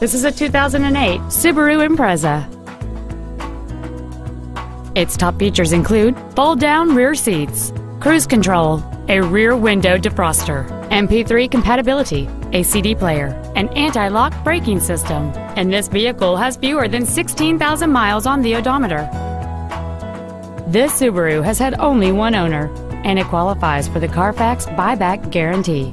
This is a 2008 Subaru Impreza. Its top features include fold-down rear seats, cruise control, a rear window defroster, MP3 compatibility, a CD player, an anti-lock braking system, and this vehicle has fewer than 16,000 miles on the odometer. This Subaru has had only one owner, and it qualifies for the Carfax buyback guarantee.